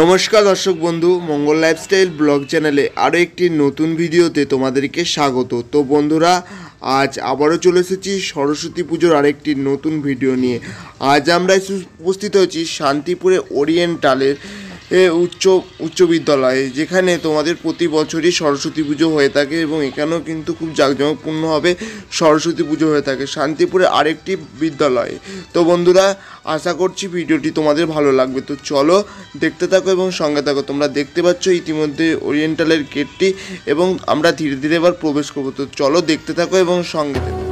নমস্কার দর্শক বন্ধু, মঙ্গল লাইফস্টাইল ব্লগ চ্যানেলে আরও একটি নতুন ভিডিওতে তোমাদেরকে স্বাগত। তো বন্ধুরা, আজ আবারও চলে এসেছি সরস্বতী পুজোর আরেকটি নতুন ভিডিও নিয়ে। আজ আমরা উপস্থিত হয়েছি শান্তিপুরে ওরিয়েন্টালের উচ্চ উচ্চ বিদ্যালয়, যেখানে তোমাদের প্রতি বছরই সরস্বতী পুজো হয়ে থাকে এবং এখানেও কিন্তু খুব জাঁকজমকপূর্ণভাবে সরস্বতী পুজো হয়ে থাকে। শান্তিপুরে আরেকটি বিদ্যালয়ে। তো বন্ধুরা, আশা করছি ভিডিওটি তোমাদের ভালো লাগবে। তো চলো দেখতে থাকো এবং সঙ্গে থাকো। তোমরা দেখতে পাচ্ছ ইতিমধ্যে ওরিয়েন্টালের গেটটি এবং আমরা ধীরে ধীরে এবার প্রবেশ করব। তো চলো দেখতে থাকো এবং সঙ্গে থাকো।